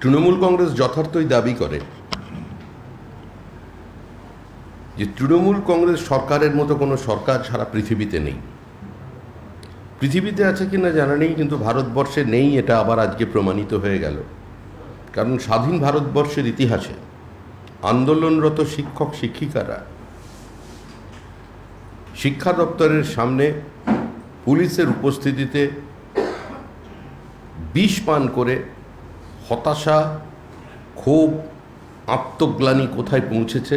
তৃণমূল কংগ্রেস যথার্থই দাবি করে যে তৃণমূল কংগ্রেস সরকারের মতো কোনো সরকার সারা পৃথিবীতে নেই। পৃথিবীতে আছে কিনা জানা নেই, কিন্তু ভারতবর্ষে নেই এটা আবার আজকে প্রমাণিত হয়ে গেল। কারণ স্বাধীন ভারতবর্ষের ইতিহাসে আন্দোলনরত শিক্ষক শিক্ষিকারা শিক্ষা দপ্তরের সামনে পুলিশের উপস্থিতিতে বিষ পান করে হতাশা, ক্ষোভ, আত্মগ্লানি কোথায় পৌঁছেছে,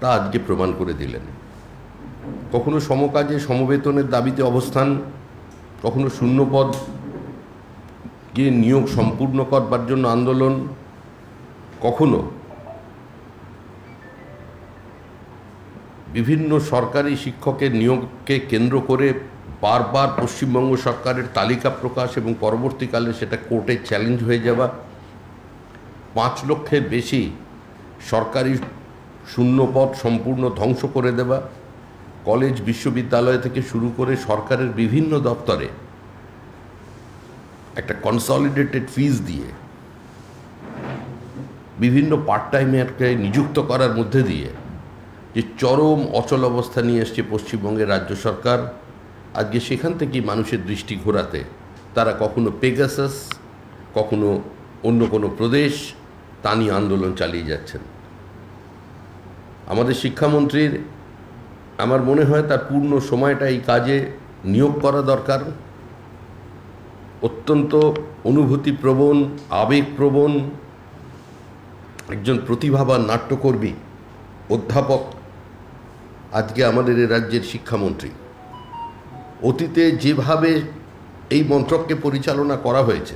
তা আজকে প্রমাণ করে দিলেন। কখনো সমকাজে সমবেতনের দাবিতে অবস্থান, কখনো শূন্যপদ গিয়ে নিয়োগ সম্পূর্ণ করবার জন্য আন্দোলন, কখনো বিভিন্ন সরকারি শিক্ষকের নিয়োগকে কেন্দ্র করে বারবার পশ্চিমবঙ্গ সরকারের তালিকা প্রকাশ এবং পরবর্তীকালে সেটা কোর্টে চ্যালেঞ্জ হয়ে যাওয়া, পাঁচ লক্ষের বেশি সরকারি শূন্যপদ সম্পূর্ণ ধ্বংস করে দেওয়া, কলেজ, বিশ্ববিদ্যালয় থেকে শুরু করে সরকারের বিভিন্ন দপ্তরে একটা কনসলিডেটেড ফিজ দিয়ে, বিভিন্ন পার্ট টাইমেরকে নিযুক্ত করার মধ্যে দিয়ে যে চরম অচল অবস্থা নিয়ে এসছে পশ্চিমবঙ্গের রাজ্য সরকার আজকে সেখান থেকেই মানুষের দৃষ্টি ঘোরাতে তারা কখনো পেগাসাস কখনো অন্য কোনো প্রদেশ, তা নিয়ে আন্দোলন চালিয়ে যাচ্ছেন। আমাদের শিক্ষামন্ত্রীর আমার মনে হয় তার পূর্ণ সময়টা এই কাজে নিয়োগ করা দরকার। অত্যন্ত অনুভূতিপ্রবণ, আবেগপ্রবণ একজন প্রতিভাবান নাট্যকর্মী, অধ্যাপক, আজকে আমাদের এ রাজ্যের শিক্ষামন্ত্রী। অতীতে যেভাবে এই মন্ত্রককে পরিচালনা করা হয়েছে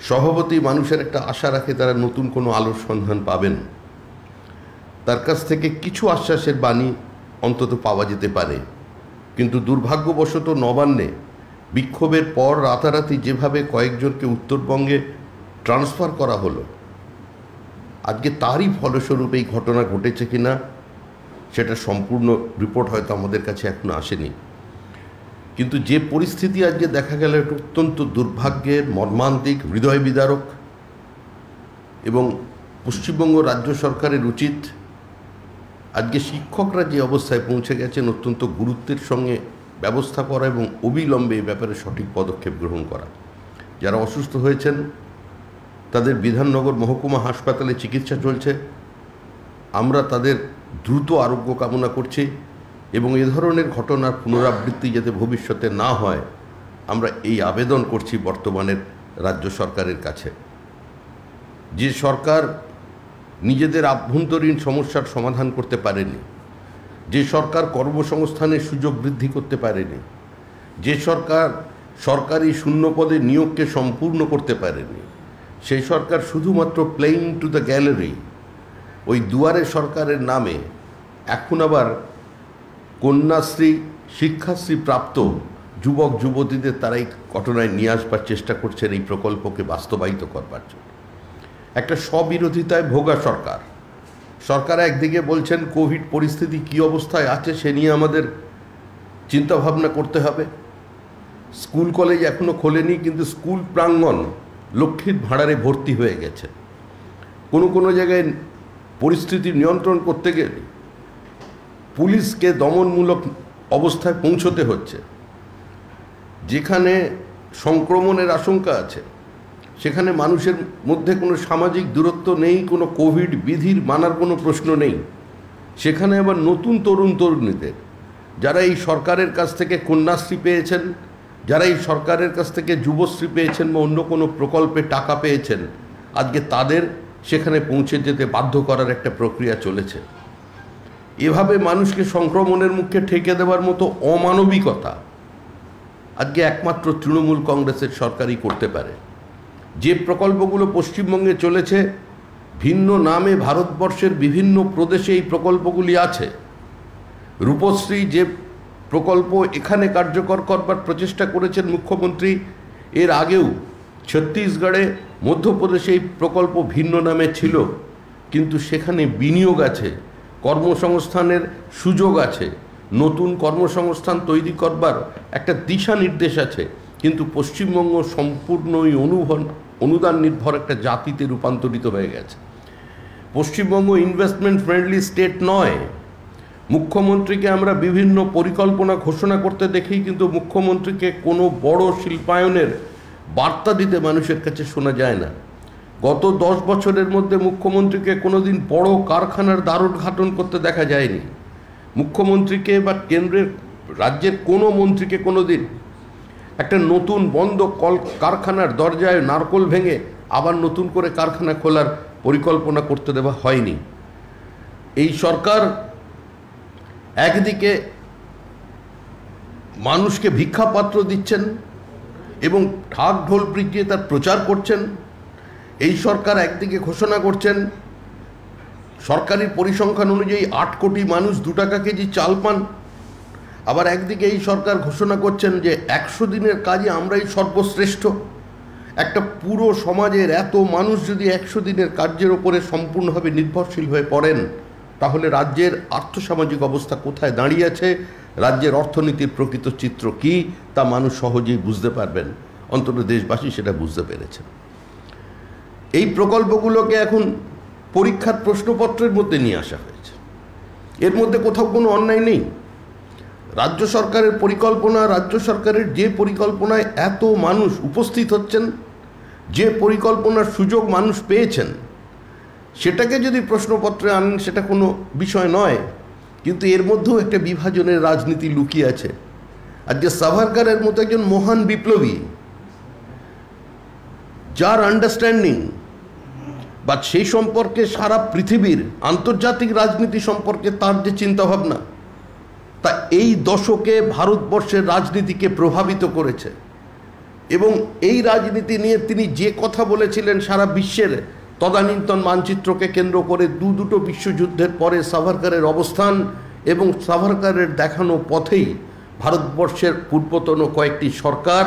সভাপতি মানুষের একটা আশা রাখে তারা নতুন কোনো আলোর সন্ধান পাবেন। তার কাছ থেকে কিছু আশ্বাসের বাণী অন্তত পাওয়া যেতে পারে। কিন্তু দুর্ভাগ্যবশত নবান্নে বিক্ষোভের পর রাতারাতি যেভাবে কয়েকজনকে উত্তরবঙ্গে ট্রান্সফার করা হলো, আজকে তারই ফলস্বরূপ এই ঘটনা ঘটেছে কিনা, সেটা সম্পূর্ণ রিপোর্ট হয়তো আমাদের কাছে এখনও আসেনি। কিন্তু যে পরিস্থিতি আজকে দেখা গেল এটা অত্যন্ত দুর্ভাগ্যের, মর্মান্তিক, হৃদয় বিদারক এবং পশ্চিমবঙ্গ রাজ্য সরকারের উচিত আজকে শিক্ষকরা যে অবস্থায় পৌঁছে গেছেন অত্যন্ত গুরুত্বের সঙ্গে ব্যবস্থা করা এবং অবিলম্বে এই ব্যাপারে সঠিক পদক্ষেপ গ্রহণ করা। যারা অসুস্থ হয়েছেন, তাদের বিধাননগর মহকুমা হাসপাতালে চিকিৎসা চলছে। আমরা তাদের দ্রুত আরোগ্য কামনা করছি। এবং এ ধরনের ঘটনার পুনরাবৃত্তি যাতে ভবিষ্যতে না হয়, আমরা এই আবেদন করছি বর্তমানের রাজ্য সরকারের কাছে। যে সরকার নিজেদের আভ্যন্তরীণ সমস্যার সমাধান করতে পারেনি, যে সরকার কর্মসংস্থানের সুযোগ বৃদ্ধি করতে পারেনি, যে সরকার সরকারি শূন্যপদে নিয়োগকে সম্পূর্ণ করতে পারেনি, সেই সরকার শুধুমাত্র প্লেইং টু দ্য গ্যালারি ওই দুয়ারে সরকারের নামে এখন আবার কন্যাশ্রী, শিক্ষাশ্রী প্রাপ্ত যুবক, যুবতীদের তারা এই ঘটনায় নিয়ে আসবার চেষ্টা করছেন এই প্রকল্পকে বাস্তবায়িত করবার জন্য। একটা স্ববিরোধিতায় ভোগা সরকার। সরকার একদিকে বলছেন, কোভিড পরিস্থিতি কী অবস্থায় আছে সে নিয়ে আমাদের চিন্তাভাবনা করতে হবে। স্কুল, কলেজ এখনও খোলেনি, কিন্তু স্কুল প্রাঙ্গণ লক্ষ্মীর ভাঁড়ারে ভর্তি হয়ে গেছে। কোনো কোনো জায়গায় পরিস্থিতি নিয়ন্ত্রণ করতে গেলে পুলিশকে দমনমূলক অবস্থায় পৌঁছতে হচ্ছে। যেখানে সংক্রমণের আশঙ্কা আছে, সেখানে মানুষের মধ্যে কোনো সামাজিক দূরত্ব নেই, কোনো কোভিড বিধির মানার কোনো প্রশ্ন নেই। সেখানে আবার নতুন তরুণ তরুণীদের, যারা এই সরকারের কাছ থেকে কন্যাশ্রী পেয়েছেন, যারা এই সরকারের কাছ থেকে যুবশ্রী পেয়েছেন বা অন্য কোনো প্রকল্পে টাকা পেয়েছেন, আজকে তাদের সেখানে পৌঁছে যেতে বাধ্য করার একটা প্রক্রিয়া চলেছে। এভাবে মানুষকে সংক্রমণের মুখে ঠেকে দেওয়ার মতো অমানবিকতা আজকে একমাত্র তৃণমূল কংগ্রেসের সরকারই করতে পারে। যে প্রকল্পগুলো পশ্চিমবঙ্গে চলেছে, ভিন্ন নামে ভারতবর্ষের বিভিন্ন প্রদেশে এই প্রকল্পগুলি আছে। রূপশ্রী যে প্রকল্প এখানে কার্যকর করবার প্রচেষ্টা করেছেন মুখ্যমন্ত্রী, এর আগেও ছত্তিশগড়ে মধ্যপ্রদেশে এই প্রকল্প ভিন্ন নামে ছিল, কিন্তু সেখানে বিনিয়োগ আছে কর্মসংস্থানের সুযোগ আছে। নতুন কর্মসংস্থান তৈরি করবার একটা দিশা নির্দেশ আছে। কিন্তু পশ্চিমবঙ্গ সম্পূর্ণই অনুভন অনুদান নির্ভর একটা জাতিতে রূপান্তরিত হয়ে গেছে। পশ্চিমবঙ্গ ইনভেস্টমেন্ট ফ্রেন্ডলি স্টেট নয়। মুখ্যমন্ত্রীকে আমরা বিভিন্ন পরিকল্পনা ঘোষণা করতে দেখি, কিন্তু মুখ্যমন্ত্রীকে কোনো বড় শিল্পায়নের বার্তা দিতে মানুষের কাছে শোনা যায় না। গত দশ বছরের মধ্যে মুখ্যমন্ত্রীকে কোনোদিন বড় কারখানার দ্বারোদ্ঘাটন করতে দেখা যায়নি। মুখ্যমন্ত্রীকে বা কেন্দ্রের রাজ্যের কোনো মন্ত্রীকে কোনো দিন একটা নতুন বন্ধ কল কারখানার দরজায় নারকল ভেঙে আবার নতুন করে কারখানা খোলার পরিকল্পনা করতে দেওয়া হয়নি। এই সরকার একদিকে মানুষকে ভিক্ষাপাত্র দিচ্ছেন এবং ঢাক ঢোল পিটিয়ে তার প্রচার করছেন এই সরকার একদিকে ঘোষণা করছেন, সরকারি পরিসংখ্যান অনুযায়ী আট কোটি মানুষ দু টাকা কেজি চাল পান, আবার একদিকে এই সরকার ঘোষণা করছেন যে একশো দিনের কাজে আমরাই সর্বশ্রেষ্ঠ। একটা পুরো সমাজের এত মানুষ যদি একশো দিনের কার্যের ওপরে সম্পূর্ণভাবে নির্ভরশীল হয়ে পড়েন, তাহলে রাজ্যের আর্থসামাজিক অবস্থা কোথায় দাঁড়িয়ে আছে? রাজ্যের অর্থনীতির প্রকৃত চিত্র কি? তা মানুষ সহজেই বুঝতে পারবেন। অন্তত দেশবাসী সেটা বুঝতে পেরেছেন। এই প্রকল্পগুলোকে এখন পরীক্ষার প্রশ্নপত্রের মধ্যে নিয়ে আসা হয়েছে। এর মধ্যে কোথাও কোনো অন্যায় নেই। রাজ্য সরকারের পরিকল্পনা, রাজ্য সরকারের যে পরিকল্পনায় এত মানুষ উপস্থিত হচ্ছেন, যে পরিকল্পনার সুযোগ মানুষ পেয়েছেন, সেটাকে যদি প্রশ্নপত্রে আনেন সেটা কোনো বিষয় নয়, কিন্তু এর মধ্যেও একটা বিভাজনের রাজনীতি লুকিয়ে আছে। আর যে সাভারকারের মতো একজন মহান বিপ্লবী, যার আন্ডারস্ট্যান্ডিং বা সেই সম্পর্কে সারা পৃথিবীর আন্তর্জাতিক রাজনীতি সম্পর্কে তার যে চিন্তাভাবনা, তা এই দশকে ভারতবর্ষের রাজনীতিকে প্রভাবিত করেছে। এবং এই রাজনীতি নিয়ে তিনি যে কথা বলেছিলেন সারা বিশ্বের তদানীন্তন মানচিত্রকে কেন্দ্র করে দু দুটো বিশ্বযুদ্ধের পরে সাভারকারের অবস্থান এবং সাভারকারের দেখানো পথেই ভারতবর্ষের পূর্বতন কয়েকটি সরকার,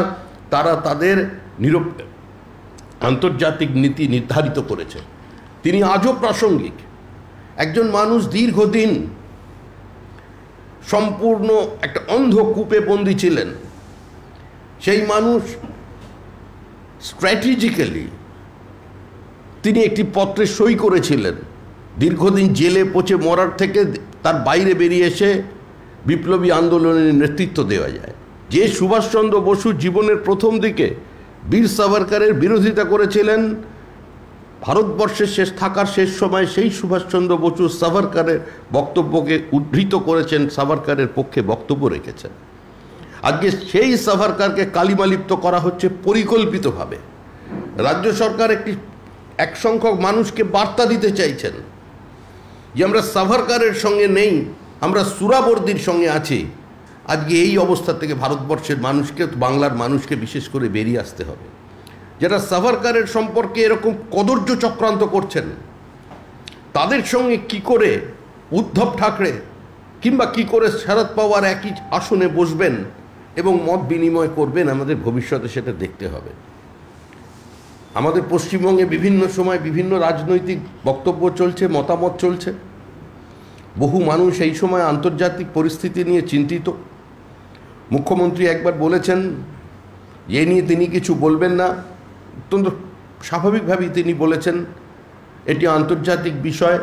তারা তাদের নিরপ আন্তর্জাতিক নীতি নির্ধারিত করেছে। তিনি আজও প্রাসঙ্গিক। একজন মানুষ দীর্ঘদিন সম্পূর্ণ একটা অন্ধ কূপে বন্দী ছিলেন। সেই মানুষ স্ট্র্যাটেজিক্যালি তিনি একটি পত্রে সই করেছিলেন। দীর্ঘদিন জেলে পচে মরার থেকে তার বাইরে বেরিয়ে এসে বিপ্লবী আন্দোলনের নেতৃত্ব দেওয়া যায়। যে সুভাষচন্দ্র বসু জীবনের প্রথম দিকে বীর সাভারকারের বিরোধিতা করেছিলেন। ভারতবর্ষের শেষ থাকার শেষ সময় সেই সুভাষচন্দ্র বসু সাভারকারের বক্তব্যকে উদ্ধৃত করেছেন, সাভারকারের পক্ষে বক্তব্য রেখেছেন। আজকে সেই সাভারকারকে কালিমালিপ্ত করা হচ্ছে পরিকল্পিতভাবে। রাজ্য সরকার একটি এক সংখ্যক মানুষকে বার্তা দিতে চাইছেন যে, আমরা সাভারকারের সঙ্গে নেই, আমরা সুরাবর্দির সঙ্গে আছি। আজকে এই অবস্থা থেকে ভারতবর্ষের মানুষকে, বাংলার মানুষকে বিশেষ করে বেরিয়ে আসতে হবে। যারা সাভারকারের সম্পর্কে এরকম কদর্য চক্রান্ত করছেন, তাদের সঙ্গে কি করে উদ্ধব ঠাকরে কিংবা কি করে শরদ পাওয়ার একই আসনে বসবেন এবং মত বিনিময় করবেন, আমাদের ভবিষ্যতে সেটা দেখতে হবে। আমাদের পশ্চিমবঙ্গে বিভিন্ন সময় বিভিন্ন রাজনৈতিক বক্তব্য চলছে, মতামত চলছে। বহু মানুষ এই সময় আন্তর্জাতিক পরিস্থিতি নিয়ে চিন্তিত। মুখ্যমন্ত্রী একবার বলেছেন, এ নিয়ে তিনি কিছু বলবেন না। অত্যন্ত স্বাভাবিকভাবেই তিনি বলেছেন, এটি আন্তর্জাতিক বিষয়,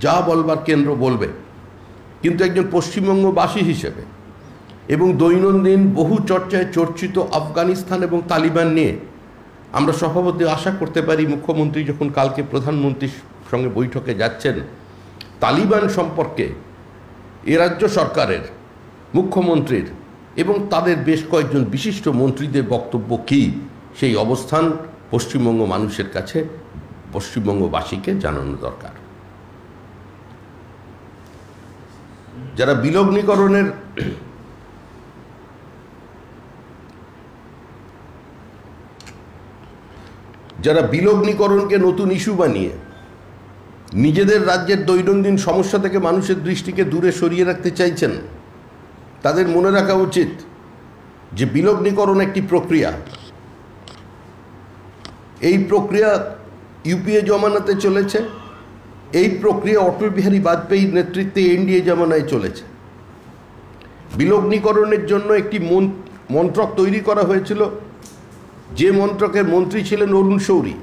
যা বলবার কেন্দ্র বলবে। কিন্তু একজন পশ্চিমবঙ্গবাসী হিসেবে এবং দৈনন্দিন বহু চর্চায় চর্চিত আফগানিস্তান এবং তালিবান নিয়ে আমরা সভাপতি আশা করতে পারি, মুখ্যমন্ত্রী যখন কালকে প্রধানমন্ত্রীর সঙ্গে বৈঠকে যাচ্ছেন, তালিবান সম্পর্কে এ রাজ্য সরকারের মুখ্যমন্ত্রীর এবং তাদের বেশ কয়েকজন বিশিষ্ট মন্ত্রীদের বক্তব্য কী? সেই অবস্থান পশ্চিমবঙ্গ মানুষের কাছে পশ্চিমবঙ্গবাসীকে জানানো দরকার। যারা বিলগ্নীকরণের যারা বিলগ্নীকরণকে নতুন ইস্যু বানিয়ে নিজেদের রাজ্যের দৈনন্দিন সমস্যা থেকে মানুষের দৃষ্টিকে দূরে সরিয়ে রাখতে চাইছেন তাদের মনে রাখা উচিত যে বিলগ্নীকরণ একটি প্রক্রিয়া। এই প্রক্রিয়া ইউপিএ জমানাতে চলেছে। এই প্রক্রিয়া অটল বিহারী বাজপেয়ীর নেতৃত্বে এনডিএ জমানায় চলেছে। বিলগ্নীকরণের জন্য একটি মন, মন্ত্রক তৈরি করা হয়েছিল। যে মন্ত্রকের মন্ত্রী ছিলেন অরুণ শৌরী,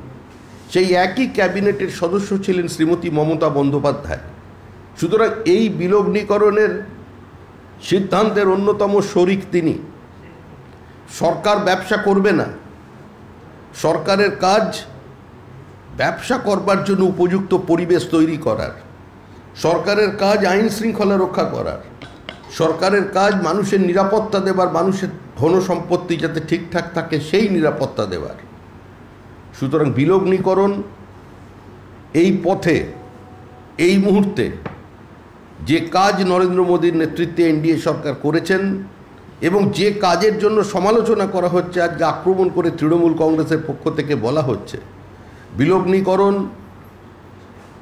সেই একই ক্যাবিনেটের সদস্য ছিলেন শ্রীমতী মমতা বন্দ্যোপাধ্যায়। সুতরাং এই বিলগ্নীকরণের সিদ্ধান্তের অন্যতম শরিক তিনি। সরকার ব্যবসা করবে না। সরকারের কাজ ব্যবসা করবার জন্য উপযুক্ত পরিবেশ তৈরি করার। সরকারের কাজ আইন শৃঙ্খলা রক্ষা করার। সরকারের কাজ মানুষের নিরাপত্তা দেবার, মানুষের ধন সম্পত্তি যাতে ঠিকঠাক থাকে সেই নিরাপত্তা দেবার। সুতরাং বিলগ্নীকরণ এই পথে, এই মুহূর্তে যে কাজ নরেন্দ্র মোদীর নেতৃত্বে এনডিএ সরকার করেছেন এবং যে কাজের জন্য সমালোচনা করা হচ্ছে, আজকে আক্রমণ করে তৃণমূল কংগ্রেসের পক্ষ থেকে বলা হচ্ছে, বিলগ্নীকরণ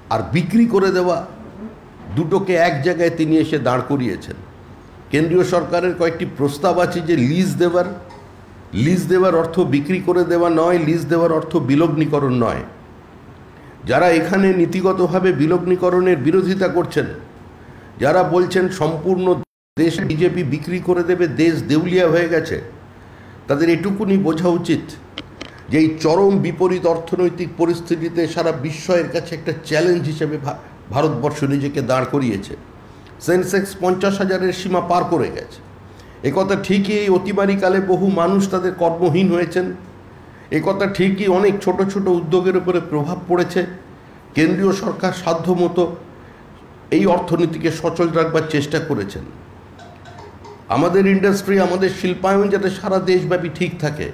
আর বিক্রি করে দেওয়া দুটোকে এক জায়গায় তিনি এসে দাঁড় করিয়েছেন। কেন্দ্রীয় সরকারের কয়েকটি প্রস্তাব আছে যে লিজ দেওয়ার লিজ দেওয়ার অর্থ বিক্রি করে দেওয়া নয়, লিজ দেওয়ার অর্থ বিলগ্নীকরণ নয়। যারা এখানে নীতিগতভাবে বিলগ্নীকরণের বিরোধিতা করছেন যারা বলছেন সম্পূর্ণ দেশ বিজেপি বিক্রি করে দেবে, দেশ দেউলিয়া হয়ে গেছে, তাদের এটুকুনি বোঝা উচিত যে এই চরম বিপরীত অর্থনৈতিক পরিস্থিতিতে সারা বিশ্বের কাছে একটা চ্যালেঞ্জ হিসেবে ভারতবর্ষ নিজেকে দাঁড় করিয়েছে। সেন্সেক্স পঞ্চাশ হাজারের সীমা পার করে গেছে। একথা ঠিকই এই অতিমারিকালে বহু মানুষ তাদের কর্মহীন হয়েছেন। একথা ঠিকই অনেক ছোট ছোট উদ্যোগের উপরে প্রভাব পড়েছে। কেন্দ্রীয় সরকার সাধ্যমতো এই অর্থনীতিকে সচল রাখবার চেষ্টা করেছেন। আমাদের ইন্ডাস্ট্রি আমাদের শিল্পায়ন যাতে সারা দেশব্যাপী ঠিক থাকে,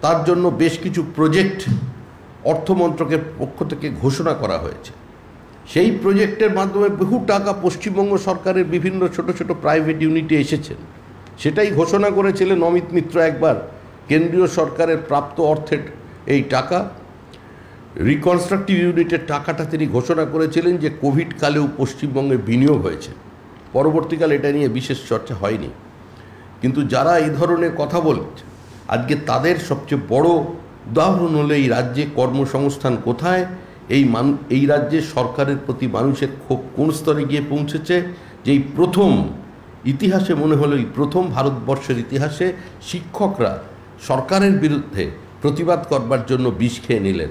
তার জন্য বেশ কিছু প্রজেক্ট অর্থমন্ত্রকের পক্ষ থেকে ঘোষণা করা হয়েছে। সেই প্রজেক্টের মাধ্যমে বহু টাকা পশ্চিমবঙ্গ সরকারের বিভিন্ন ছোট ছোট প্রাইভেট ইউনিটে এসেছেন। সেটাই ঘোষণা করেছিলেন অমিত মিত্র একবার। কেন্দ্রীয় সরকারের প্রাপ্ত অর্থের এই টাকা রিকনস্ট্রাকটিভ ইউনিটের টাকাটা তিনি ঘোষণা করেছিলেন যে কোভিড কালেও পশ্চিমবঙ্গে বিনিয়োগ হয়েছে। পরবর্তীকালে এটা নিয়ে বিশেষ চর্চা হয়নি। কিন্তু যারা এই ধরনের কথা বলছে, আজকে তাদের সবচেয়ে বড় উদাহরণ হলো এই রাজ্যে কর্মসংস্থান কোথায়? এই মান, এই রাজ্যে সরকারের প্রতি মানুষের ক্ষোভ কোন স্তরে গিয়ে পৌঁছেছে? যেই প্রথম ইতিহাসে মনে হলো এই প্রথম ভারতবর্ষের ইতিহাসে শিক্ষকরা সরকারের বিরুদ্ধে প্রতিবাদ করবার জন্য বিষ খেয়ে নিলেন।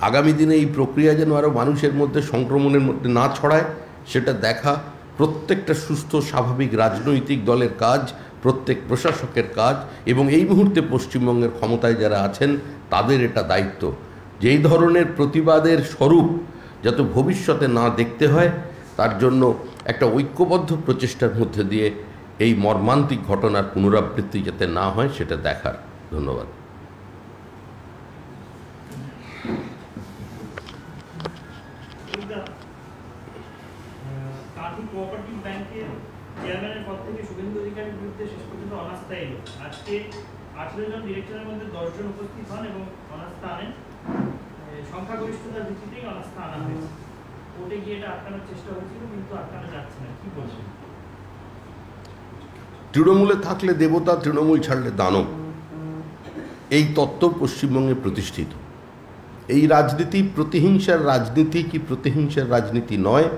আগামী দিনে এই প্রক্রিয়া যেন আরও মানুষের মধ্যে সংক্রমণের মধ্যে না ছড়ায়, সেটা দেখা প্রত্যেকটা সুস্থ, স্বাভাবিক রাজনৈতিক দলের কাজ, প্রত্যেক প্রশাসকের কাজ এবং এই মুহূর্তে পশ্চিমবঙ্গের ক্ষমতায় যারা আছেন, তাদের এটা দায়িত্ব। যেই ধরনের প্রতিবাদের স্বরূপ যাতে ভবিষ্যতে না দেখতে হয়, তার জন্য একটা ঐক্যবদ্ধ প্রচেষ্টার মধ্যে দিয়ে এই মর্মান্তিক ঘটনার পুনরাবৃত্তি যাতে না হয়, সেটা দেখার। ধন্যবাদ। কোঅপারেটিভ ব্যাংকের চেয়ারম্যানের পদ থেকে শুভেন্দু অধিকারীর বিরুদ্ধে শেষ পর্যন্ত অনাস্থা এলো আজকে আঠেরো জন ডিরেক্টরের মধ্যে দশজন উপস্থিত হন এবং অনাস্থা আনেন সংখ্যাগরিষ্ঠতার ভিত্তিতেই অনাস্থা আনা হয়েছে। কোর্টে গিয়ে এটা আটকানোর চেষ্টা হয়েছিল কিন্তু আটকানো যাচ্ছে না। কি বলছেন? তৃণমূলে থাকলে দেবতা, তৃণমূল ছাড়লে দানব। এই তত্ত্ব পশ্চিমবঙ্গে প্রতিষ্ঠিত। এই রাজনীতি প্রতিহিংসার রাজনীতি কি প্রতিহিংসার রাজনীতি নয়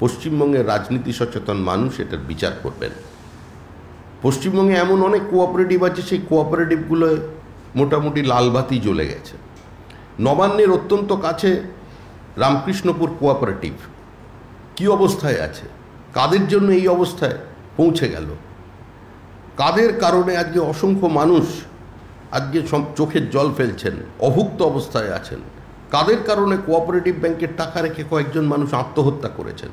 পশ্চিমবঙ্গের রাজনীতি সচেতন মানুষ এটার বিচার করবেন। পশ্চিমবঙ্গে এমন অনেক কোঅপারেটিভ আছে, সেই কোঅপারেটিভগুলো মোটামুটি লালবাতি জ্বলে গেছে। নবান্নের অত্যন্ত কাছে রামকৃষ্ণপুর কোঅপারেটিভ কি অবস্থায় আছে? কাদের জন্য এই অবস্থায় পৌঁছে গেল? কাদের কারণে আজকে অসংখ্য মানুষ আজকে সব চোখের জল ফেলছেন, অভুক্ত অবস্থায় আছেন? কাদের কারণে কোঅপারেটিভ ব্যাংকের টাকা রেখে কয়েকজন মানুষ আত্মহত্যা করেছেন?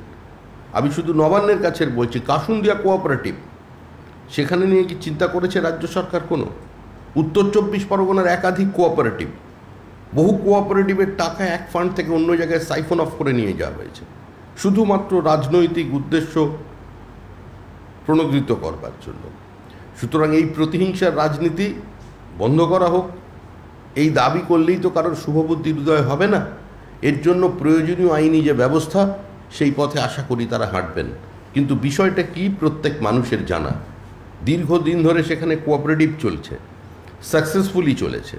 আমি শুধু নবান্নের কাছের বলছি কাসুন্দিয়া কোঅপারেটিভ সেখানে নিয়ে কি চিন্তা করেছে রাজ্য সরকার কোনো? উত্তর চব্বিশ পরগনার একাধিক কোঅপারেটিভ বহু কোঅপারেটিভের টাকা এক ফান্ড থেকে অন্য জায়গায় সাইফন অফ করে নিয়ে যাওয়া হয়েছে। শুধুমাত্র রাজনৈতিক উদ্দেশ্য প্রণোদিত করবার জন্য। সুতরাং এই প্রতিহিংসার রাজনীতি বন্ধ করা হোক এই দাবি করলেই তো কারোর শুভবুদ্ধি হৃদয় হবে না। এর জন্য প্রয়োজনীয় আইনি যে ব্যবস্থা, সেই পথে আশা করি তারা হাঁটবেন। কিন্তু বিষয়টা কি প্রত্যেক মানুষের জানা। দীর্ঘদিন ধরে সেখানে কোঅপারেটিভ চলছে সাকসেসফুলি চলেছে।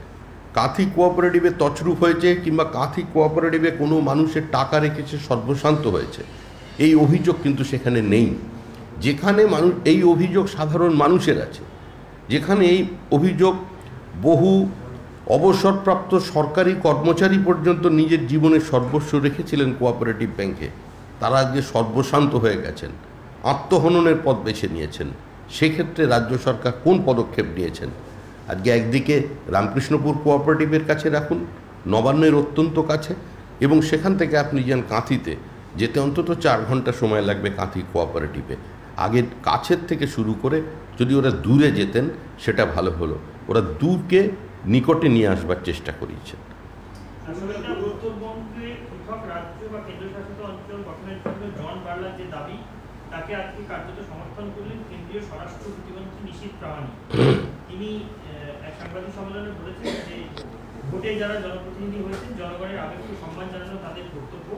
কাঁথি কোঅপারেটিভে তছরূপ হয়েছে কিংবা কাঁথি কোঅপারেটিভে কোনো মানুষের টাকা রেখেছে সর্বশান্ত হয়েছে, এই অভিযোগ কিন্তু সেখানে নেই। যেখানে মানুষ, এই অভিযোগ সাধারণ মানুষের আছে। যেখানে এই অভিযোগ বহু অবসরপ্রাপ্ত সরকারি কর্মচারী পর্যন্ত নিজের জীবনের সর্বস্ব রেখেছিলেন কোঅপারেটিভ ব্যাংকে। তারা আজকে সর্বশান্ত হয়ে গেছেন, আত্মহননের পথ বেছে নিয়েছেন। সেক্ষেত্রে রাজ্য সরকার কোন পদক্ষেপ নিয়েছেন? আজকে একদিকে রামকৃষ্ণপুর কোঅপারেটিভের কাছে রাখুন, নবান্নের অত্যন্ত কাছে, এবং সেখান থেকে আপনি যান কাঁথিতে, যেতে অন্তত চার ঘণ্টা সময় লাগবে কাঁথি কোঅপারেটিভে। আগে কাছের থেকে শুরু করে যদি ওরা দূরে যেতেন, সেটা ভালো হলো। ওরা দূরকে নিকটে নিয়ে আসবার চেষ্টা করিয়েছেন। তাকে আজকে কার্যত সমর্থন করলেন কেন্দ্রীয় তিনি সম্মেলনে বলেছেন যে, ভোটে যারা জনপ্রতিনিধি হয়েছেন, জনগণের সম্মান জানানো তাদের কর্তব্য।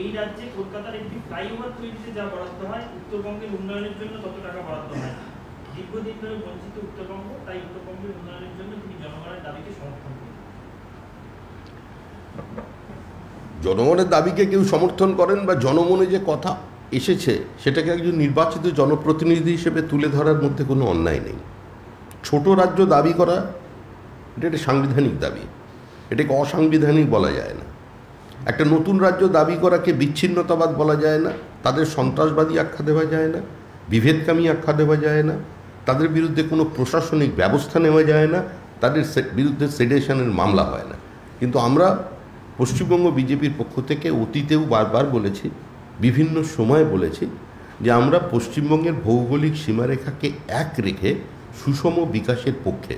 এই রাজ্যে কলকাতার একটি তৈরিতে যা বরাদ্দ হয়, উত্তরবঙ্গের উন্নয়নের জন্য তত টাকা বরাদ্দ হয়। দীর্ঘদিন ধরে বঞ্চিত উত্তরবঙ্গ, তাই উত্তরবঙ্গের উন্নয়নের জন্য তিনি জনগণের দাবিকে কেউ সমর্থন করেন বা জনমনে যে কথা এসেছে, সেটাকে একজন নির্বাচিত জনপ্রতিনিধি হিসেবে তুলে ধরার মধ্যে কোনো অন্যায় নেই। ছোট রাজ্য দাবি করা, এটা একটা সাংবিধানিক দাবি। এটাকে অসাংবিধানিক বলা যায় না। একটা নতুন রাজ্য দাবি করাকে বিচ্ছিন্নতাবাদ বলা যায় না। তাদের সন্ত্রাসবাদী আখ্যা দেওয়া যায় না। বিভেদকামী আখ্যা দেওয়া যায় না। তাদের বিরুদ্ধে কোনো প্রশাসনিক ব্যবস্থা নেওয়া যায় না। তাদের বিরুদ্ধে সেডেশনের মামলা হয় না। কিন্তু আমরা পশ্চিমবঙ্গ বিজেপির পক্ষ থেকে অতীতেও বারবার বলেছি, বিভিন্ন সময় বলেছি যে আমরা পশ্চিমবঙ্গের ভৌগোলিক সীমারেখাকে এক রেখে সুষম বিকাশের পক্ষে।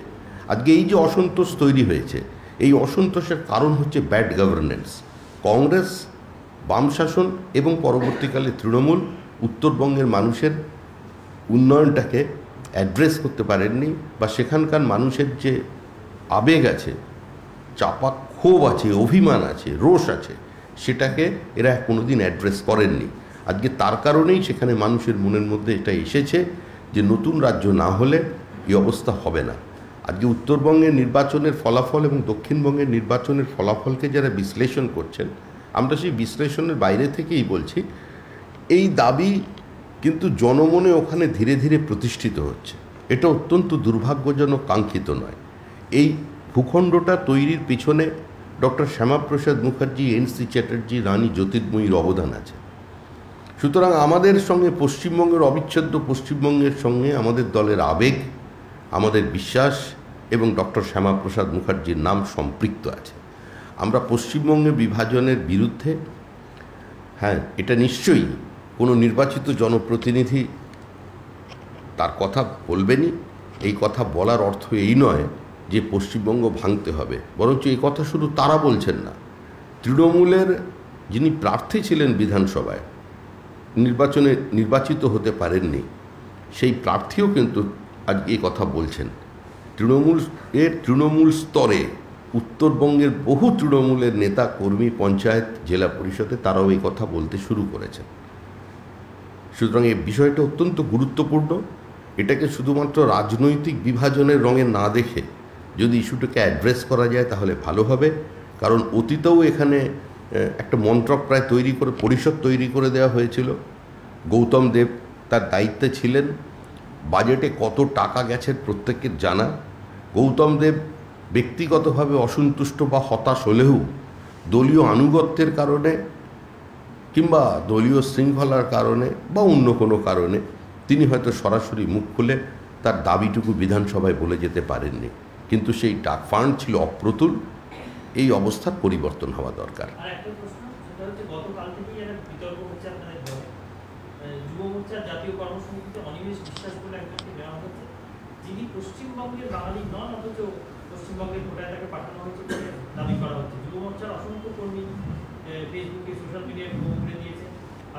আজকে এই যে অসন্তোষ তৈরি হয়েছে, এই অসন্তোষের কারণ হচ্ছে ব্যাড গভর্নেন্স। কংগ্রেস, বাম শাসন এবং পরবর্তীকালে তৃণমূল উত্তরবঙ্গের মানুষের উন্নয়নটাকে অ্যাড্রেস করতে পারেননি বা সেখানকার মানুষের যে আবেগ আছে, চাপা ক্ষোভ আছে, অভিমান আছে, রোষ আছে, সেটাকে এরা কোনোদিন অ্যাড্রেস করেননি। আজকে তার কারণেই সেখানে মানুষের মনের মধ্যে এটা এসেছে যে নতুন রাজ্য না হলে এই অবস্থা হবে না। আজকে উত্তরবঙ্গের নির্বাচনের ফলাফল এবং দক্ষিণবঙ্গের নির্বাচনের ফলাফলকে যারা বিশ্লেষণ করছেন, আমরা সেই বিশ্লেষণের বাইরে থেকেই বলছি, এই দাবি কিন্তু জনমনে ওখানে ধীরে ধীরে প্রতিষ্ঠিত হচ্ছে। এটা অত্যন্ত দুর্ভাগ্যজনক কাঙ্ক্ষিত নয়। এই ভূখণ্ডটা তৈরির পিছনে doctor Shyamaprasad Mukherjee, N C Chatterjee, Rani জ্যোতির্ময়ীর অবদান আছে। সুতরাং আমাদের সঙ্গে পশ্চিমবঙ্গের অবিচ্ছেদ্য পশ্চিমবঙ্গের সঙ্গে আমাদের দলের আবেগ, আমাদের বিশ্বাস এবং ডক্টর শ্যামাপ্রসাদ মুখার্জির নাম সম্পৃক্ত আছে। আমরা পশ্চিমবঙ্গে বিভাজনের বিরুদ্ধে হ্যাঁ এটা নিশ্চয়ই কোনো নির্বাচিত জনপ্রতিনিধি তার কথা বলবেনই। এই কথা বলার অর্থ এই নয় যে পশ্চিমবঙ্গ ভাঙতে হবে। বরঞ্চ এই কথা শুধু তারা বলছেন না। তৃণমূলের যিনি প্রার্থী ছিলেন বিধানসভায়, নির্বাচনে নির্বাচিত হতে পারেননি, সেই প্রার্থীও কিন্তু আজ এই কথা বলছেন। তৃণমূল, এর তৃণমূল স্তরে উত্তরবঙ্গের বহু তৃণমূলের নেতা, কর্মী, পঞ্চায়েত, জেলা পরিষদে তারাও এই কথা বলতে শুরু করেছেন। সুতরাং এই বিষয়টা অত্যন্ত গুরুত্বপূর্ণ। এটাকে শুধুমাত্র রাজনৈতিক বিভাজনের রঙে না দেখে যদি ইস্যুটাকে অ্যাড্রেস করা যায় তাহলে ভালো হবে। কারণ অতীতেও এখানে একটা মন্ত্রক প্রায় তৈরি করে, পরিষদ তৈরি করে দেওয়া হয়েছিল। গৌতম দেব তার দায়িত্বে ছিলেন। বাজেটে কত টাকা গেছে প্রত্যেকের জানা। গৌতম দেব ব্যক্তিগতভাবে অসন্তুষ্ট বা হতাশ হলেও দলীয় আনুগত্যের কারণে কিংবা দলীয় শৃঙ্খলার কারণে বা অন্য কোনো কারণে তিনি হয়তো সরাসরি মুখ খুলে তার দাবিটুকু বিধানসভায় বলে যেতে পারেননি। কিন্তু সেই ডাক ফান্ড ছিল অপ্রতুল, এই অবস্থার পরিবর্তন হওয়া দরকার। পশ্চিমবঙ্গের বাঙালি নন, অথচ পশ্চিমবঙ্গের ভোটার তাকে পাঠানো হয়েছে দাবি করা হচ্ছে। যুব মোর্চার অসংখ্য কর্মী ফেসবুকে সোশ্যাল মিডিয়ায় করে দিয়েছে।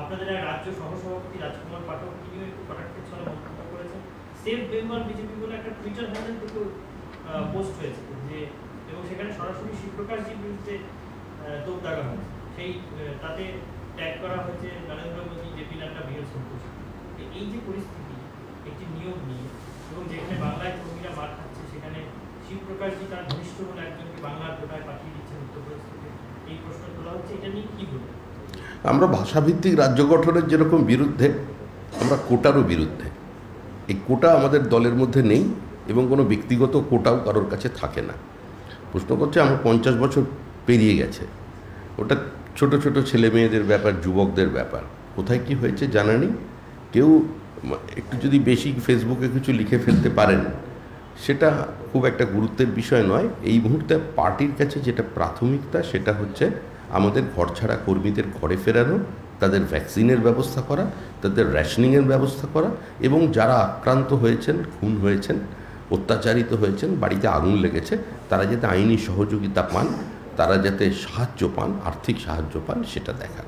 আপনাদের এক রাজ্য সহসভাপতি রাজকুমার পাঠক তিনিও একটু কটাক্ষের ছলে মন্তব্য করেছেন। সেফ বেঙ্গল বিজেপি বলে একটা টুইটার হ্যান্ডেল থেকে পোস্ট হয়েছে যে, এবং সেখানে সরাসরি শিবপ্রকাশজির বিরুদ্ধে তোপ দাগা হয়েছে সেই তাতে ট্যাগ করা হয়েছে নরেন্দ্র মোদী জেপি নাড্ডা বিএল সন্তোষ। তো এই যে পরিস্থিতি, একটি নিয়োগ নিয়ে, এবং যেখানে বাংলায় কর্মীরা মার খাচ্ছে, সেখানে শিবপ্রকাশজি তার ঘনিষ্ঠ বলে একজনকে বাংলার কোটায় পাঠিয়ে আমরা ভাষাভিত্তিক রাজ্য গঠনের যেরকম বিরুদ্ধে, আমরা কোটারও বিরুদ্ধে। এই কোটা আমাদের দলের মধ্যে নেই এবং কোনো ব্যক্তিগত কোটাও কারোর কাছে থাকে না। প্রশ্ন করছে, আমরা পঞ্চাশ বছর পেরিয়ে গেছে। ওটা ছোট ছোট ছেলে মেয়েদের ব্যাপার, যুবকদের ব্যাপার। কোথায় কি হয়েছে জানা নেই। কেউ, একটু যদি বেশি ফেসবুকে কিছু লিখে ফেলতে পারেন সেটা খুব একটা গুরুত্বের বিষয় নয়। এই মুহূর্তে পার্টির কাছে যেটা প্রাথমিকতা সেটা হচ্ছে আমাদের ঘরছাড়া কর্মীদের ঘরে ফেরানো তাদের ভ্যাকসিনের ব্যবস্থা করা তাদের রেশনিংয়ের ব্যবস্থা করা এবং যারা আক্রান্ত হয়েছেন খুন হয়েছেন অত্যাচারিত হয়েছেন বাড়িতে আগুন লেগেছে তারা যাতে আইনি সহযোগিতা পান তারা যাতে সাহায্য পান আর্থিক সাহায্য পান সেটা দেখা।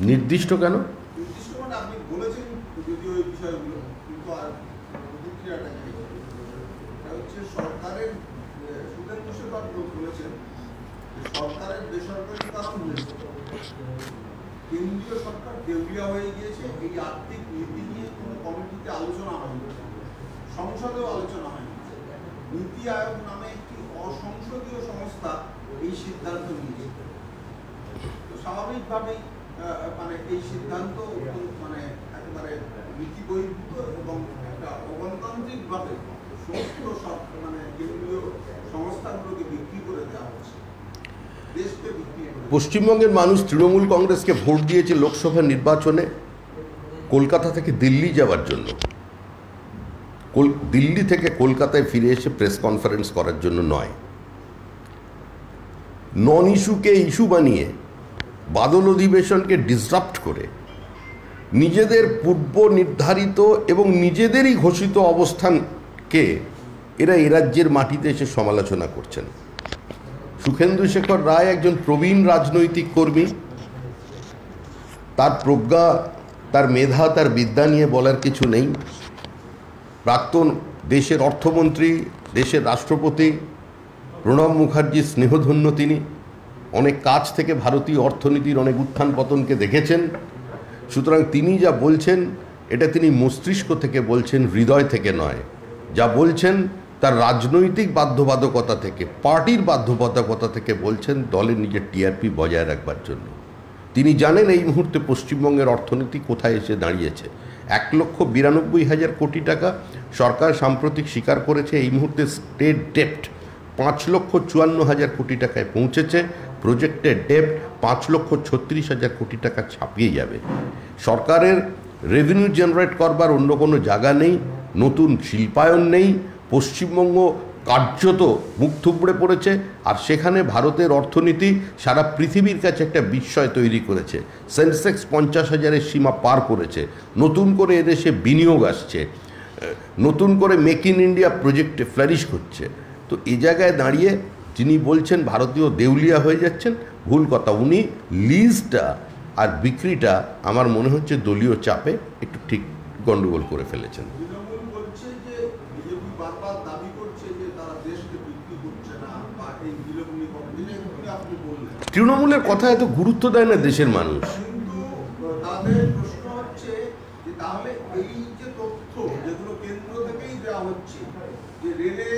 নির্দিষ্ট কেন নির্দিষ্ট মানে আপনি বলেছেন যদিও এই বিষয়গুলো কিন্তু আর প্রতিক্রিয়াটা চাই এটা হচ্ছে সরকারের সুদেন মুর্শিদাবাদ বলেছেন যে সরকারের হয়েছে কেন্দ্রীয় সরকার দেউলিয়া হয়ে গিয়েছে, এই আর্থিক নীতি নিয়ে কোনো কমিটিতে আলোচনা হয়নি। সংসদেও আলোচনা হয়নি। নীতি আয়োগ নামে একটি অসংসদীয় সংস্থা এই সিদ্ধান্ত নিয়েছে। স্বাভাবিকভাবেই মানে এই সিদ্ধান্ত মানে একেবারে নীতি বহির্ভূত এবং একটা অগণতান্ত্রিকভাবে সমস্ত সব মানে কেন্দ্রীয় সংস্থাগুলোকে বিক্রি করে দেওয়া হচ্ছে দেশকে বিক্রি করে দেওয়া পশ্চিমবঙ্গের মানুষ তৃণমূল কংগ্রেসকে ভোট দিয়েছে লোকসভা নির্বাচনে, কলকাতা থেকে দিল্লি যাওয়ার জন্য। দিল্লি থেকে কলকাতায় ফিরে এসে প্রেস কনফারেন্স করার জন্য নয়। নন ইস্যুকে ইস্যু বানিয়ে, বাদল অধিবেশনকে ডিসরাপ্ট করে, নিজেদের পূর্ব নির্ধারিত এবং নিজেদেরই ঘোষিত অবস্থানকে এরা এ রাজ্যের মাটিতে এসে সমালোচনা করছেন। সুখেন্দু শেখর রায় একজন প্রবীণ রাজনৈতিক কর্মী। তার প্রজ্ঞা, তার মেধা, তার বিদ্যা নিয়ে বলার কিছু নেই। প্রাক্তন দেশের অর্থমন্ত্রী, দেশের রাষ্ট্রপতি প্রণব মুখার্জির স্নেহধন্য তিনি। অনেক কাছ থেকে ভারতীয় অর্থনীতির অনেক উত্থান পতনকে দেখেছেন। সুতরাং তিনি যা বলছেন, এটা তিনি মস্তিষ্ক থেকে বলছেন, হৃদয় থেকে নয়। যা বলছেন তার রাজনৈতিক বাধ্যবাধকতা থেকে, পার্টির বাধ্যবাধকতা থেকে বলছেন দলের নিজের টিআরপি বজায় রাখবার জন্য। তিনি জানেন এই মুহূর্তে পশ্চিমবঙ্গের অর্থনীতি কোথায় এসে দাঁড়িয়েছে। এক লক্ষ বিরানব্বই হাজার কোটি টাকা সরকার সাম্প্রতিক স্বীকার করেছে, এই মুহূর্তে স্টেট ডেপ্ট পাঁচ লক্ষ চুয়ান্ন হাজার কোটি টাকায় পৌঁছেছে, প্রজেক্টের ডেপ্ট পাঁচ লক্ষ ছত্রিশ হাজার কোটি টাকা ছাপিয়ে যাবে। সরকারের রেভিনিউ জেনারেট করবার অন্য কোনো জায়গা নেই, নতুন শিল্পায়ন নেই পশ্চিমবঙ্গ কার্যত মুখ থুবড়ে পড়েছে আর সেখানে ভারতের অর্থনীতি সারা পৃথিবীর কাছে একটা বিস্ময় তৈরি করেছে। সেন্সেক্স পঞ্চাশ হাজারের সীমা পার করেছে। নতুন করে এদেশে বিনিয়োগ আসছে। নতুন করে মেক ইন ইন্ডিয়া প্রজেক্টে ফ্লারিশ করছে তো এ জায়গায় দাঁড়িয়ে যিনি বলছেন ভারতীয় দেউলিয়া হয়ে যাচ্ছেন, ভুল কথা। উনি লিজটা আর বিক্রিটা আমার মনে হচ্ছে দলীয় চাপে একটু ঠিক গন্ডগোল করে ফেলেছেন তৃণমূল বলছে যে বিজেপি বারবার দাবি করছে যে তারা দেশকে বিক্রি করছে না বা এই বিলোপনী কমিটি এগুলি আপনি বললেন তৃণমূলের কথা এত গুরুত্ব দেয় না দেশের মানুষ। কিন্তু তাদের প্রশ্ন হচ্ছে যে তাহলে এই যে তথ্য যেগুলো কেন্দ্র থেকেই দেওয়া হচ্ছে যে রেলে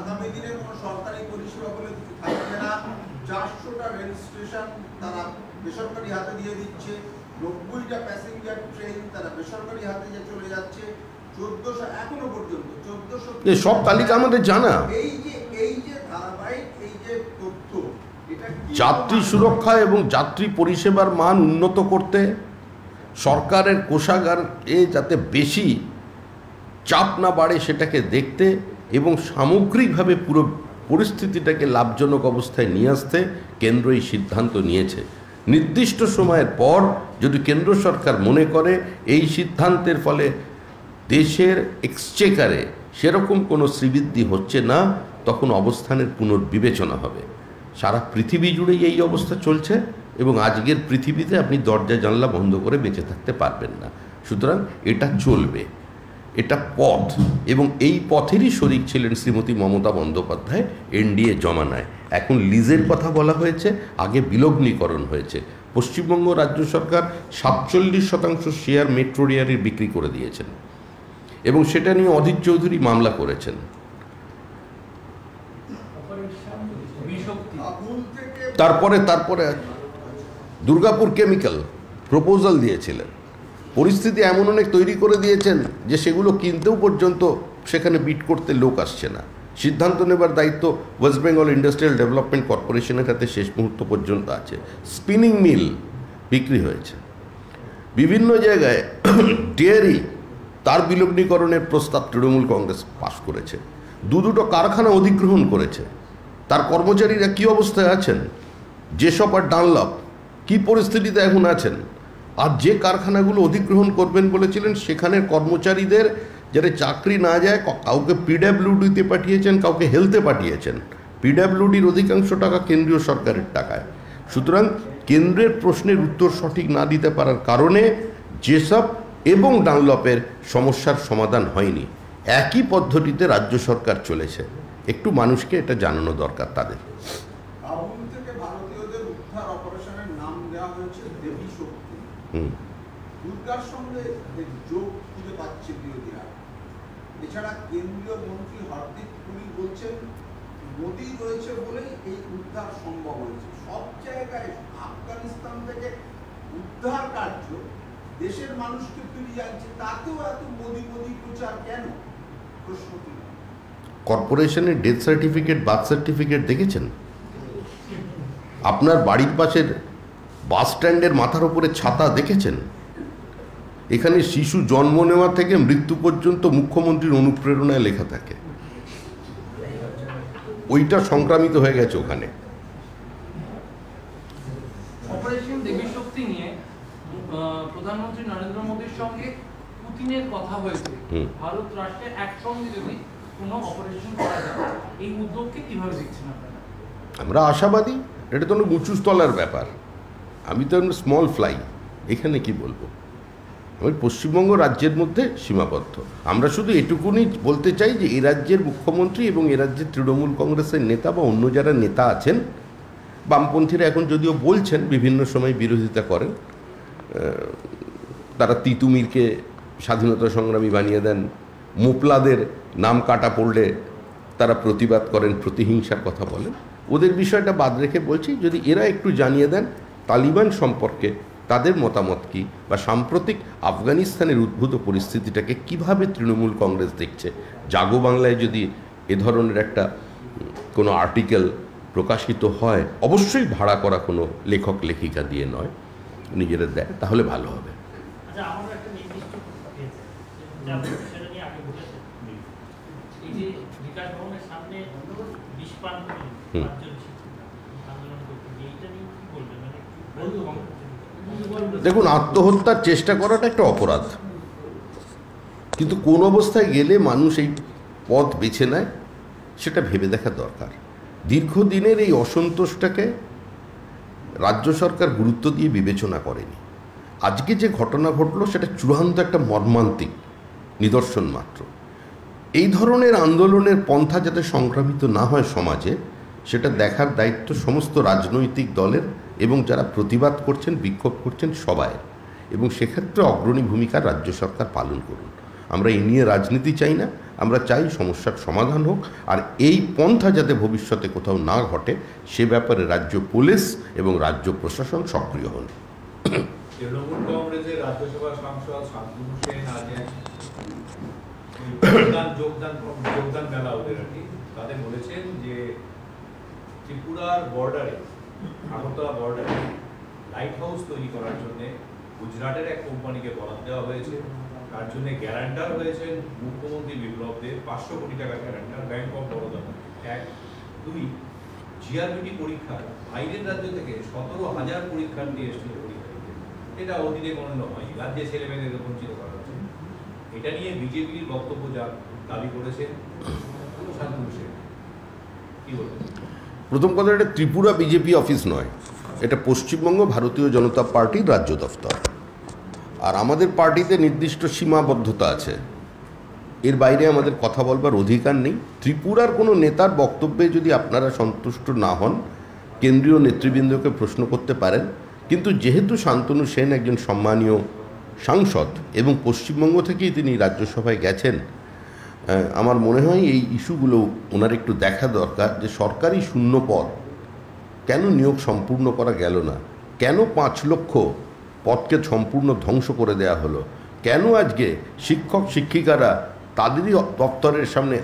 আগামী দিনে কোনো সরকারি পরিষেবা বলে কিছু থাকবে না চারশোটা রেল স্টেশন তারা বেসরকারি হাতে দিয়ে দিচ্ছে নব্বইটা প্যাসেঞ্জার ট্রেন তারা বেসরকারি হাতে যে চলে যাচ্ছে চোদ্দশো এখনও পর্যন্ত চোদ্দশো সব তালিকা আমাদের জানা। এই যে এই যে ধারাবাহিক এই যে তথ্য এটা কি যাত্রী সুরক্ষা এবং যাত্রী পরিষেবার মান উন্নত করতে সরকারের কোষাগার এ যাতে বেশি চাপ না বাড়ে সেটাকে দেখতে এবং সামগ্রিকভাবে পুরো পরিস্থিতিটাকে লাভজনক অবস্থায় নিয়ে আসতে কেন্দ্র এই সিদ্ধান্ত নিয়েছে। নির্দিষ্ট সময়ের পর যদি কেন্দ্র সরকার মনে করে এই সিদ্ধান্তের ফলে দেশের এক্সচেকারে সেরকম কোনো শ্রীবৃদ্ধি হচ্ছে না, তখন অবস্থানের পুনর্বিবেচনা হবে। সারা পৃথিবী জুড়েই এই অবস্থা চলছে এবং আজকের পৃথিবীতে আপনি দরজা জানলা বন্ধ করে বেঁচে থাকতে পারবেন না। সুতরাং এটা চলবে। এটা পথ এবং এই পথেরই শরিক ছিলেন শ্রীমতী মমতা বন্দ্যোপাধ্যায়, এনডিএ জমানায়। এখন লিজের কথা বলা হয়েছে, আগে বিলগ্নীকরণ হয়েছে। পশ্চিমবঙ্গ রাজ্য সরকার সাতচল্লিশ শতাংশ শেয়ার মেট্রো রেয়ারের বিক্রি করে দিয়েছেন এবং সেটা নিয়ে অধীর চৌধুরী মামলা করেছেন আবুল থেকে তারপরে তারপরে দুর্গাপুর কেমিক্যাল প্রপোজাল দিয়েছিলেন। পরিস্থিতি এমন অনেক তৈরি করে দিয়েছেন যে সেগুলো কিনতেও পর্যন্ত সেখানে বিট করতে লোক আসছে না। সিদ্ধান্ত নেবার দায়িত্ব ওয়েস্ট বেঙ্গল ইন্ডাস্ট্রিয়াল ডেভেলপমেন্ট কর্পোরেশনের হাতে শেষ মুহূর্ত পর্যন্ত আছে। স্পিনিং মিল বিক্রি হয়েছে। বিভিন্ন জায়গায় ডেয়ারি তার বিলগ্নীকরণের প্রস্তাব তৃণমূল কংগ্রেস পাশ করেছে। দু দুটো কারখানা অধিগ্রহণ করেছে। তার কর্মচারীরা কি অবস্থায় আছেন? যেসব আর ডানলপ, কি পরিস্থিতিতে এখন আছেন? আর যে কারখানাগুলো অধিগ্রহণ করবেন বলেছিলেন, সেখানের কর্মচারীদের যাতে চাকরি না যায় কাউকে পিডাব্লিউডিতে পাঠিয়েছেন, কাউকে হেলথে পাঠিয়েছেন। পিডাব্লিউডির অধিকাংশ টাকা কেন্দ্রীয় সরকারের টাকায়। সুতরাং কেন্দ্রের প্রশ্নের উত্তর সঠিক না দিতে পারার কারণে যেসব এবং ডানলপের সমস্যার সমাধান হয়নি, একই পদ্ধতিতে রাজ্য সরকার চলেছে। একটু মানুষকে এটা জানানো দরকার তাদের আবুল থেকে ভারতীয়দের উদ্ধার অপারেশনের নাম দেওয়া হয়েছে দেবী শক্তি হুম দুর্গার সঙ্গে যোগ খুঁজে পাচ্ছে বিরোধীরা। এছাড়া কেন্দ্রীয় মন্ত্রী হরদীপ পুরী বলছেন মোদী রয়েছে বলেই এই উদ্ধার সম্ভব হয়েছে। সব জায়গায় আফগানিস্তান থেকে উদ্ধার কার্য দেশের মানুষকে ফিরিয়ে আনছে। তাতেও এত মোদী মোদী প্রচার কেন? প্রশ্ন কর্পোরেশনের ডেথ সার্টিফিকেট বার্থ সার্টিফিকেট দেখেছেন? আপনার বাড়ির পাশের বাস স্ট্যান্ডের মাথার উপরে ছাতা দেখেছেন? এখানে শিশু জন্ম নেওয়া থেকে মৃত্যু পর্যন্ত মুখ্যমন্ত্রীর অনুপ্রেরণায় লেখা থাকে। ওইটা সংক্রামিত হয়ে গেছে ওখানে। অপারেশন দেবী শক্তি নিয়ে প্রধানমন্ত্রী নরেন্দ্র মোদীর সঙ্গে পুতিনের কথা হয়েছে। ভারত রাষ্ট্রের একসঙ্গে যদি কোনো অপারেশন করা যায় এই উদ্যোগকে কীভাবে দেখছেন আপনারা? আমরা আশাবাদী এটা তো অনেক উঁচু স্তলার ব্যাপার। আমি তো স্মল ফ্লাই এখানে কি বলব? আমি পশ্চিমবঙ্গ রাজ্যের মধ্যে সীমাবদ্ধ। আমরা শুধু এটুকুনি বলতে চাই যে এই রাজ্যের মুখ্যমন্ত্রী এবং এ রাজ্যের তৃণমূল কংগ্রেসের নেতা বা অন্য যারা নেতা আছেন, বামপন্থীরা এখন যদিও বলছেন, বিভিন্ন সময় বিরোধিতা করেন তারা তিতুমিরকে স্বাধীনতা সংগ্রামী বানিয়ে দেন, মোপলাদের নাম কাটা পড়লে তারা প্রতিবাদ করেন, প্রতিহিংসার কথা বলেন। ওদের বিষয়টা বাদ রেখে বলছি, যদি এরা একটু জানিয়ে দেন তালিবান সম্পর্কে তাদের মতামত কি বা সাম্প্রতিক আফগানিস্তানের উদ্ভূত পরিস্থিতিটাকে কীভাবে তৃণমূল কংগ্রেস দেখছে? জাগো বাংলায় যদি এ ধরনের একটা কোনো আর্টিকেল প্রকাশিত হয় অবশ্যই ভাড়া করা কোনো লেখক লেখিকা দিয়ে নয় নিজেরা দেয় তাহলে ভালো হবে। আচ্ছা দেখুন, আত্মহত্যার চেষ্টা করাটা একটা অপরাধ। কিন্তু কোন অবস্থায় গেলে মানুষ এই পথ বেছে নেয়, সেটা ভেবে দেখা দরকার। দীর্ঘদিনের এই অসন্তোষটাকে রাজ্য সরকার গুরুত্ব দিয়ে বিবেচনা করেনি। আজকে যে ঘটনা ঘটলো, সেটা চূড়ান্ত একটা মর্মান্তিক নিদর্শন মাত্র। এই ধরনের আন্দোলনের পন্থা যাতে সংক্রামিত না হয় সমাজে, সেটা দেখার দায়িত্ব সমস্ত রাজনৈতিক দলের এবং যারা প্রতিবাদ করছেন, বিক্ষোভ করছেন সবাই। এবং সেক্ষেত্রে অগ্রণী ভূমিকা রাজ্য সরকার পালন করুন। আমরা এই নিয়ে রাজনীতি চাই না, আমরা চাই সমস্যার সমাধান হোক, আর এই পন্থা যাতে ভবিষ্যতে কোথাও না ঘটে, সে ব্যাপারে রাজ্য পুলিশ এবং রাজ্য প্রশাসন সক্রিয় হন। তৃণমূল কংগ্রেসের সাংসদ ত্রিপুরার বর্ডারে আগরতলা বর্ডারে লাইট হাউস তৈরি করার জন্য গুজরাটের এক কোম্পানিকে বরাদ দেওয়া হয়েছে। তার জন্য গ্যারান্টার হয়েছেন মুখ্যমন্ত্রী বিপ্লব দেব পাঁচশো কোটি টাকা গ্যারান্টার ব্যাংক অফ বরোদা এক। দুই জিআরবিটি পরীক্ষা বাইরের রাজ্য থেকে সতেরো হাজার পরীক্ষার্থী এসেছিল পরীক্ষা এটা অধীনে গণ্য হয় রাজ্যে ছেলে মেয়েদের বঞ্চিত করা হচ্ছে। এটা নিয়ে বিজেপির বক্তব্য যা দাবি করেছেন শান্তনু সেন। কি বলবেন? প্রথম কথা, এটা ত্রিপুরা বিজেপি অফিস নয়। এটা পশ্চিমবঙ্গ ভারতীয় জনতা পার্টির রাজ্য দফতর। আর আমাদের পার্টিতে নির্দিষ্ট সীমাবদ্ধতা আছে। এর বাইরে আমাদের কথা বলবার অধিকার নেই। ত্রিপুরার কোনো নেতার বক্তব্যে যদি আপনারা সন্তুষ্ট না হন, কেন্দ্রীয় নেতৃবৃন্দকে প্রশ্ন করতে পারেন। কিন্তু যেহেতু শান্তনু সেন একজন সম্মানীয় সাংসদ এবং পশ্চিমবঙ্গ থেকেই তিনি রাজ্যসভায় গেছেন আমার মনে হয় এই ইস্যুগুলো ওনার একটু দেখা দরকার যে সরকারি শূন্য পদ কেন নিয়োগ সম্পূর্ণ করা গেল না? কেন পাঁচ লক্ষ পদকে সম্পূর্ণ ধ্বংস করে দেয়া হলো? কেন আজকে শিক্ষক শিক্ষিকারা তাদেরই দপ্তরের সামনে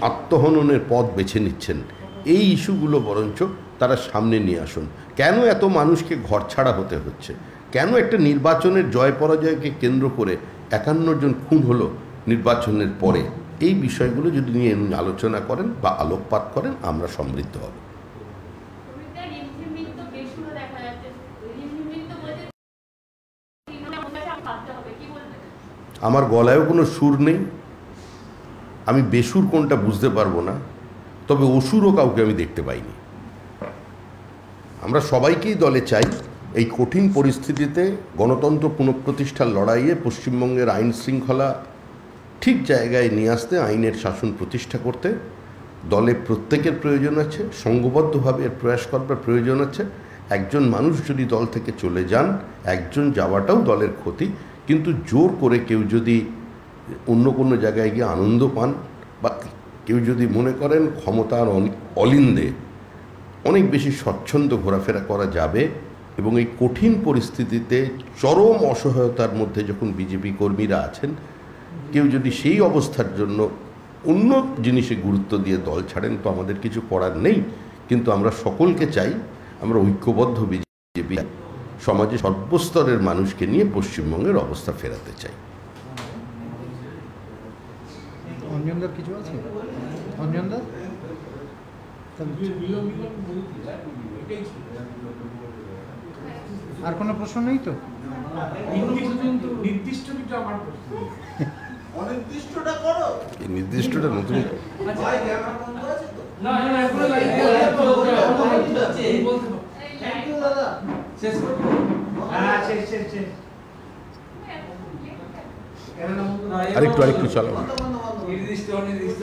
আত্মহননের পথ বেছে নিচ্ছেন? এই ইস্যুগুলো বরঞ্চ তারা সামনে নিয়ে আসুন। কেন এত মানুষকে ঘর ছাড়া হতে হচ্ছে? কেন একটা নির্বাচনের জয় পরাজয়কে কেন্দ্র করে একান্ন জন খুন হলো নির্বাচনের পরে? এই বিষয়গুলো যদি নিয়ে আলোচনা করেন বা আলোকপাত করেন আমরা সমৃদ্ধ হব। আমার গলায়ও কোনো সুর নেই। আমি বেসুর কোনটা বুঝতে পারব না তবে অসুরও কাউকে আমি দেখতে পাইনি। আমরা সবাইকেই দলে চাই এই কঠিন পরিস্থিতিতে গণতন্ত্র পুনঃপ্রতিষ্ঠার লড়াইয়ে পশ্চিমবঙ্গের আইন শৃঙ্খলা ঠিক জায়গায় নিয়ে আসতে আইনের শাসন প্রতিষ্ঠা করতে দলে প্রত্যেকের প্রয়োজন আছে সংঘবদ্ধভাবে এর প্রয়াস করবার প্রয়োজন আছে। একজন মানুষ যদি দল থেকে চলে যান, একজন যাওয়াটাও দলের ক্ষতি। কিন্তু জোর করে কেউ যদি অন্য কোনো জায়গায় গিয়ে আনন্দ পান বা কেউ যদি মনে করেন ক্ষমতার অলিন্দে অনেক বেশি স্বচ্ছন্দ ঘোরাফেরা করা যাবে এবং এই কঠিন পরিস্থিতিতে চরম অসহায়তার মধ্যে যখন বিজেপি কর্মীরা আছেন কেউ যদি সেই অবস্থার জন্য অন্য জিনিসে গুরুত্ব দিয়ে দল ছাড়েন তো আমাদের কিছু করার নেই। কিন্তু আমরা সকলকে চাই আমরা ঐক্যবদ্ধ বিজেপি সমাজে সর্বস্তরের মানুষকে নিয়ে পশ্চিমবঙ্গের অবস্থা ফেরাতে চাই। কিছু আছে? আর কোনো প্রশ্ন নেই তো? নির্দিষ্ট কিছু আমার প্রশ্ন এই নির্দিষ্টটা নতুন। আরেকটু আরেকটু চলো। নির্দিষ্ট অনির্দিষ্ট।